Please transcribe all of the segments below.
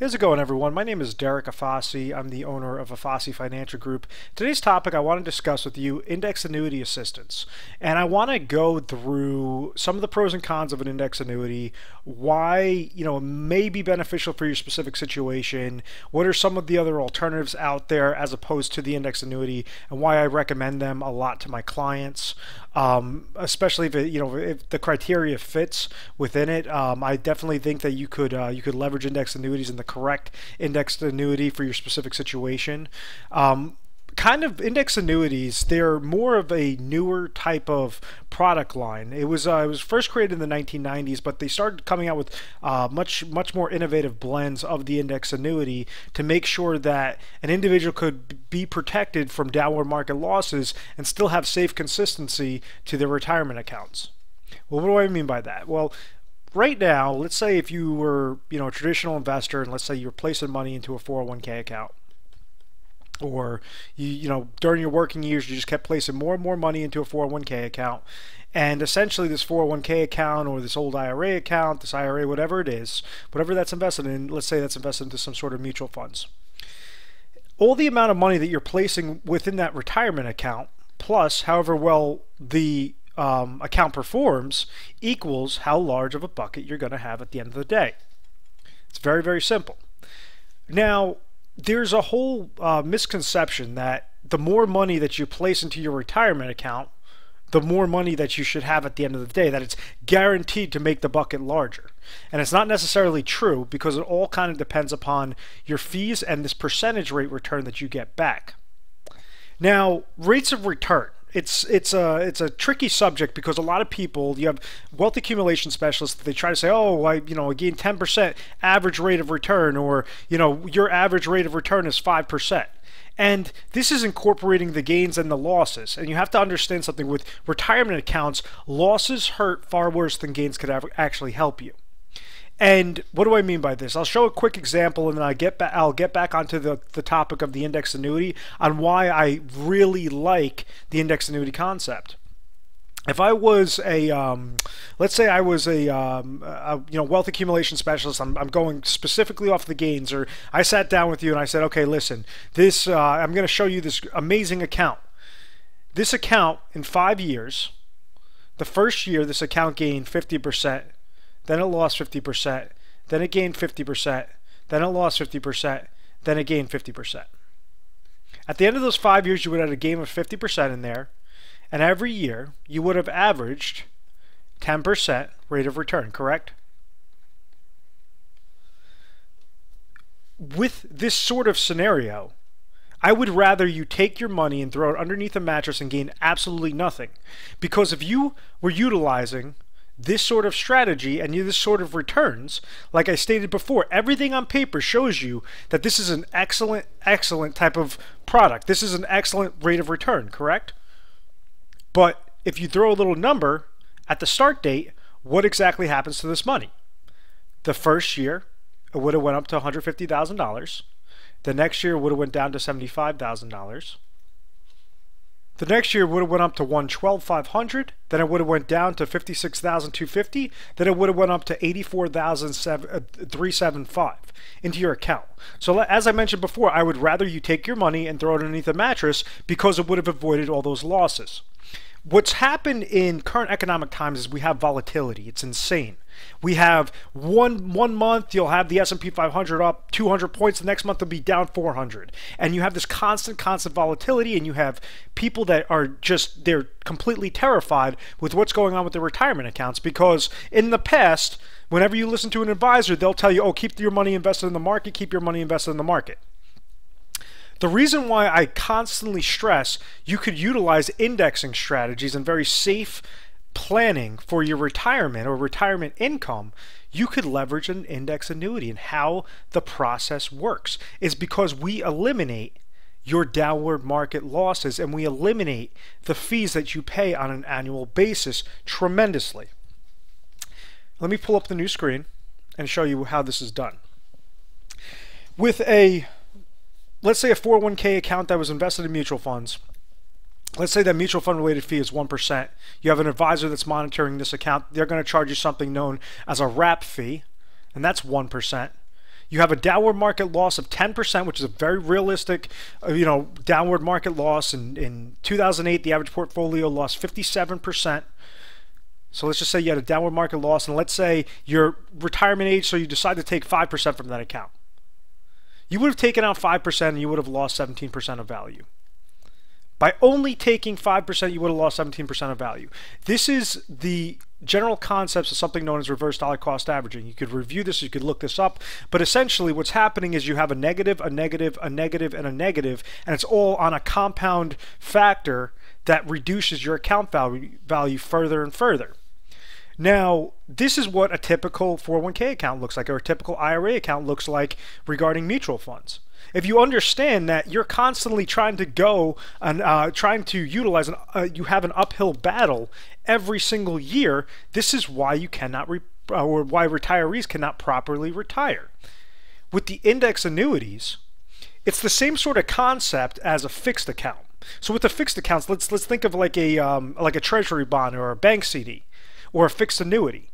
How's it going, everyone? My name is Derek Afasi. I'm the owner of Afasi Financial Group. Today's topic I want to discuss with you index annuity assistance. And I want to go through some of the pros and cons of an index annuity, why, you know, it may be beneficial for your specific situation, what are some of the other alternatives out there as opposed to the index annuity, and why I recommend them a lot to my clients. Um, especially if it, you know if the criteria fits within it, um, I definitely think that you could uh, you could leverage index annuities in the correct indexed annuity for your specific situation. Um, kind of index annuities they're more of a newer type of product line. It was uh, it was first created in the 1990s but they started coming out with uh, much much more innovative blends of the index annuity to make sure that an individual could be protected from downward market losses and still have safe consistency to their retirement accounts. Well what do I mean by that? Well right now, let's say if you were, you know, a traditional investor and let's say you're placing money into a 401k account or you, you know, during your working years, you just kept placing more and more money into a 401k account. And essentially this 401k account or this old IRA account, this IRA, whatever it is, whatever that's invested in, let's say that's invested into some sort of mutual funds. All the amount of money that you're placing within that retirement account, plus however well the um, account performs equals how large of a bucket you're going to have at the end of the day. It's very, very simple. Now, there's a whole uh, misconception that the more money that you place into your retirement account, the more money that you should have at the end of the day, that it's guaranteed to make the bucket larger. And it's not necessarily true because it all kind of depends upon your fees and this percentage rate return that you get back. Now, rates of return it's it's a it's a tricky subject because a lot of people you have wealth accumulation specialists they try to say oh I you know I gain 10% average rate of return or you know your average rate of return is 5%. And this is incorporating the gains and the losses. And you have to understand something with retirement accounts, losses hurt far worse than gains could actually help you. And what do I mean by this? I'll show a quick example and then I get back. I'll get back onto the, the topic of the index annuity on why I really like the index annuity concept. If I was a, um, let's say I was a, um, a, you know, wealth accumulation specialist, I'm, I'm going specifically off the gains, or I sat down with you and I said, okay, listen, this, uh, I'm going to show you this amazing account. This account in five years, the first year, this account gained 50% then it lost 50%, then it gained 50%, then it lost 50%, then it gained 50%. At the end of those five years, you would have a gain of 50% in there, and every year you would have averaged 10% rate of return, correct? With this sort of scenario, I would rather you take your money and throw it underneath a mattress and gain absolutely nothing. Because if you were utilizing this sort of strategy and you this sort of returns, like I stated before, everything on paper shows you that this is an excellent, excellent type of product. This is an excellent rate of return, correct? But if you throw a little number at the start date, what exactly happens to this money? The first year, it would have went up to $150,000. The next year would have went down to $75,000. The next year would have went up to 112,500, then it would have went down to 56,250, then it would have went up to 84,375 uh, into your account. So as I mentioned before, I would rather you take your money and throw it underneath a mattress because it would have avoided all those losses. What's happened in current economic times is we have volatility. It's insane. We have one one month you'll have the S&P 500 up 200 points, the next month it'll be down 400. And you have this constant constant volatility and you have people that are just they're completely terrified with what's going on with their retirement accounts because in the past whenever you listen to an advisor they'll tell you oh keep your money invested in the market, keep your money invested in the market. The reason why I constantly stress you could utilize indexing strategies and very safe planning for your retirement or retirement income, you could leverage an index annuity. And how the process works is because we eliminate your downward market losses and we eliminate the fees that you pay on an annual basis tremendously. Let me pull up the new screen and show you how this is done. With a let's say a 401k account that was invested in mutual funds. Let's say that mutual fund related fee is 1%. You have an advisor that's monitoring this account. They're going to charge you something known as a wrap fee, and that's 1%. You have a downward market loss of 10%, which is a very realistic, uh, you know, downward market loss. In, in 2008, the average portfolio lost 57%. So let's just say you had a downward market loss, and let's say your retirement age, so you decide to take 5% from that account. You would have taken out 5% and you would have lost 17% of value. By only taking 5%, you would have lost 17% of value. This is the general concepts of something known as reverse dollar cost averaging. You could review this, you could look this up, but essentially what's happening is you have a negative, a negative, a negative, and a negative, and it's all on a compound factor that reduces your account value, value further and further. Now, this is what a typical 401k account looks like, or a typical IRA account looks like regarding mutual funds. If you understand that you're constantly trying to go and uh, trying to utilize, an, uh, you have an uphill battle every single year, this is why you cannot, uh, or why retirees cannot properly retire. With the index annuities, it's the same sort of concept as a fixed account. So with the fixed accounts, let's let's think of like a um, like a treasury bond or a bank CD or a fixed annuity.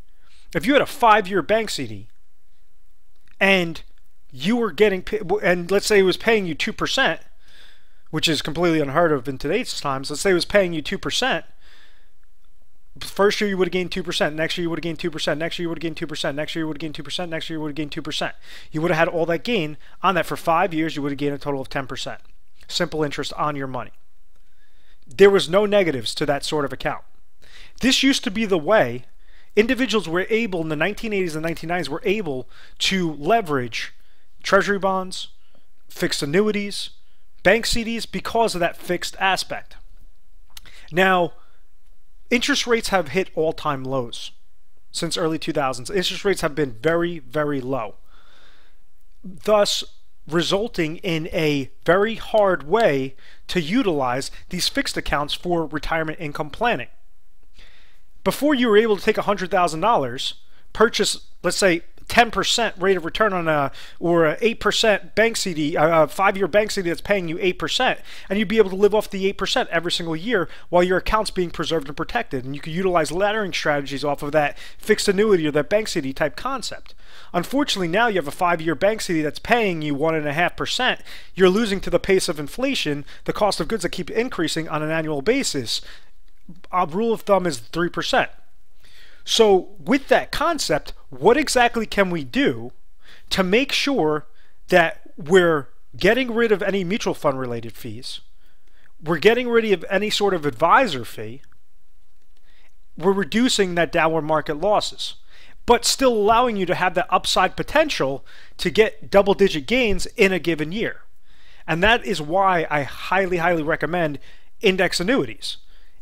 If you had a five-year bank CD and you were getting, and let's say it was paying you 2%, which is completely unheard of in today's times, let's say it was paying you 2%, first year you would have gained 2%, next year you would have gained 2%, next year you would have gained 2%, next year you would have gained 2%, next year you would have gained 2%. You would have had all that gain on that for five years, you would have gained a total of 10%. Simple interest on your money. There was no negatives to that sort of account. This used to be the way individuals were able in the 1980s and 1990s were able to leverage treasury bonds, fixed annuities, bank CDs because of that fixed aspect. Now, interest rates have hit all-time lows since early 2000s. Interest rates have been very, very low. Thus, resulting in a very hard way to utilize these fixed accounts for retirement income planning before you were able to take $100,000, purchase, let's say, 10% rate of return on a or a 8% bank CD, a five-year bank CD that's paying you 8%, and you'd be able to live off the 8% every single year while your account's being preserved and protected. And you could utilize laddering strategies off of that fixed annuity or that bank CD type concept. Unfortunately, now you have a five-year bank CD that's paying you one and a half percent. You're losing to the pace of inflation, the cost of goods that keep increasing on an annual basis rule of thumb is 3%. So, with that concept, what exactly can we do to make sure that we're getting rid of any mutual fund related fees, we're getting rid of any sort of advisor fee, we're reducing that downward market losses, but still allowing you to have that upside potential to get double digit gains in a given year. And that is why I highly, highly recommend index annuities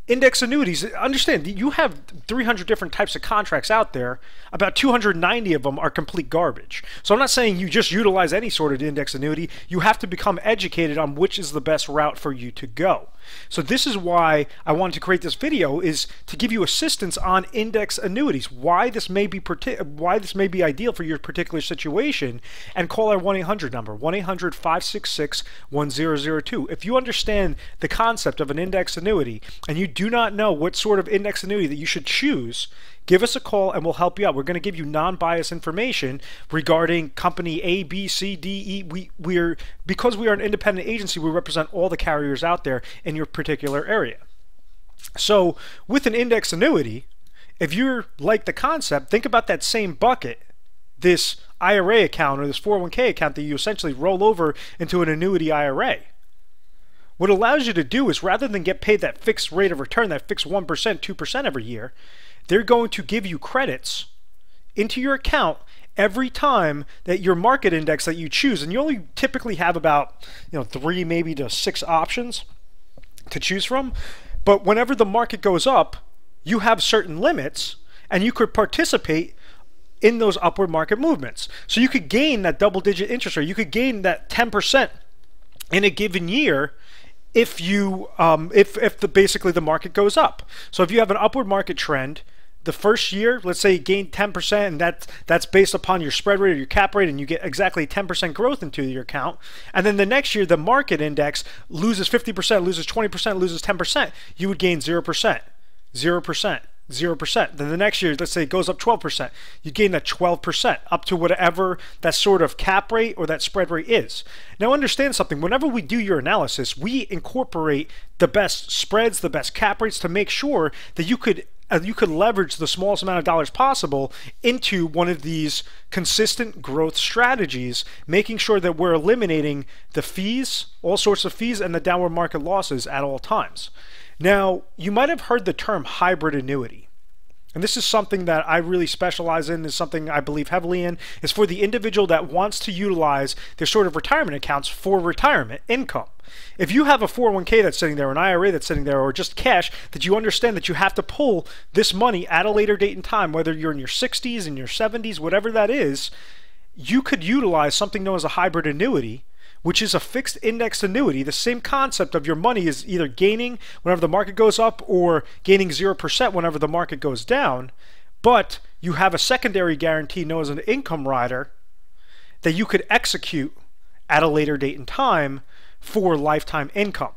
index annuities. Understand you have 300 different types of contracts out there. About 290 of them are complete garbage. So i'm not saying you just utilize any sort of index annuity. You have to become educated on which is the best route for you to go so this is why I wanted to create this video is to give you assistance on index annuities, why this may be why this may be ideal for your particular situation, and call our 1-800 number, 1-800-566-1002. If you understand the concept of an index annuity and you do not know what sort of index annuity that you should choose, give us a call and we'll help you out. We're going to give you non-biased information regarding company A, B, C, D, E. We we're because we are an independent agency, we represent all the carriers out there in your particular area. So with an index annuity, if you're like the concept, think about that same bucket, this IRA account or this 401k account that you essentially roll over into an annuity IRA. What allows you to do is rather than get paid that fixed rate of return, that fixed 1%, 2% every year, they're going to give you credits into your account every time that your market index that you choose, and you only typically have about you know three maybe to six options to choose from, but whenever the market goes up, you have certain limits, and you could participate in those upward market movements. So you could gain that double digit interest rate. You could gain that 10% in a given year if you um, if if the basically the market goes up. So if you have an upward market trend the first year, let's say you gain 10%, and that's, that's based upon your spread rate or your cap rate, and you get exactly 10% growth into your account. And then the next year, the market index loses 50%, loses 20%, loses 10%. You would gain 0%, 0%, 0%. Then the next year, let's say it goes up 12%. You gain that 12% up to whatever that sort of cap rate or that spread rate is. Now understand something, whenever we do your analysis, we incorporate the best spreads, the best cap rates to make sure that you could you could leverage the smallest amount of dollars possible into one of these consistent growth strategies, making sure that we're eliminating the fees, all sorts of fees, and the downward market losses at all times. Now, you might have heard the term hybrid annuity. And this is something that I really specialize in, is something I believe heavily in, is for the individual that wants to utilize their sort of retirement accounts for retirement income. If you have a 401k that's sitting there, an IRA that's sitting there, or just cash, that you understand that you have to pull this money at a later date in time, whether you're in your 60s, in your 70s, whatever that is, you could utilize something known as a hybrid annuity which is a fixed index annuity, the same concept of your money is either gaining whenever the market goes up or gaining 0% whenever the market goes down, but you have a secondary guarantee known as an income rider that you could execute at a later date and time for lifetime income.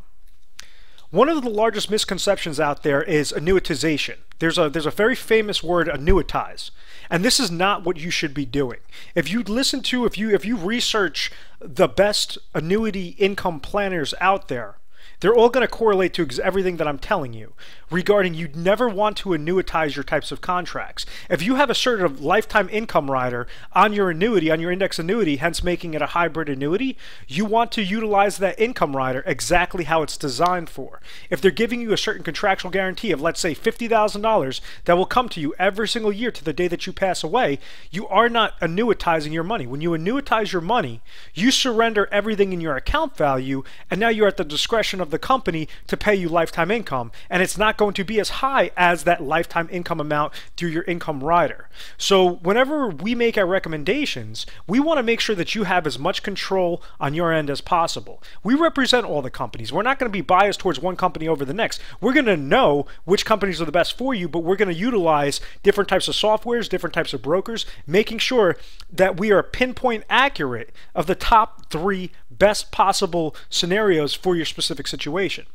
One of the largest misconceptions out there is annuitization. There's a there's a very famous word annuitize. And this is not what you should be doing. If you listen to if you if you research the best annuity income planners out there, they're all going to correlate to everything that I'm telling you regarding you'd never want to annuitize your types of contracts. If you have a of lifetime income rider on your annuity, on your index annuity, hence making it a hybrid annuity, you want to utilize that income rider exactly how it's designed for. If they're giving you a certain contractual guarantee of, let's say, $50,000 that will come to you every single year to the day that you pass away, you are not annuitizing your money. When you annuitize your money, you surrender everything in your account value, and now you're at the discretion of the company to pay you lifetime income. And it's not going to be as high as that lifetime income amount through your income rider. So whenever we make our recommendations, we want to make sure that you have as much control on your end as possible. We represent all the companies. We're not going to be biased towards one company over the next. We're going to know which companies are the best for you, but we're going to utilize different types of softwares, different types of brokers, making sure that we are pinpoint accurate of the top three best possible scenarios for your specific situation.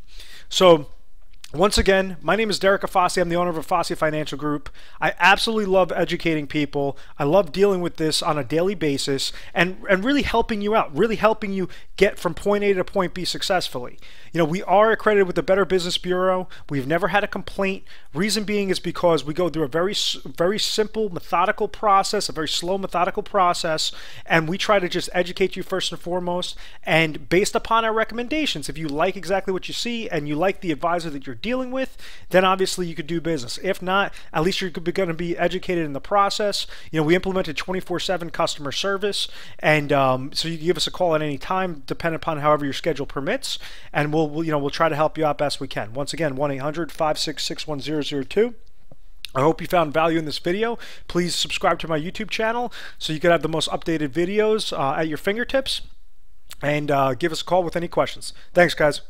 So once again, my name is Derek Afasi. I'm the owner of Afasi Financial Group. I absolutely love educating people. I love dealing with this on a daily basis and, and really helping you out, really helping you get from point A to point B successfully. You know, we are accredited with the Better Business Bureau. We've never had a complaint. Reason being is because we go through a very, very simple, methodical process, a very slow, methodical process, and we try to just educate you first and foremost. And based upon our recommendations, if you like exactly what you see and you like the advisor that you're dealing with, then obviously you could do business. If not, at least you're going to be educated in the process. You know, we implemented 24/7 customer service, and um, so you can give us a call at any time, depending upon however your schedule permits, and we'll, we'll you know we'll try to help you out best we can. Once again, 1-800-566-1002. I hope you found value in this video. Please subscribe to my YouTube channel so you can have the most updated videos uh, at your fingertips. And uh, give us a call with any questions. Thanks, guys.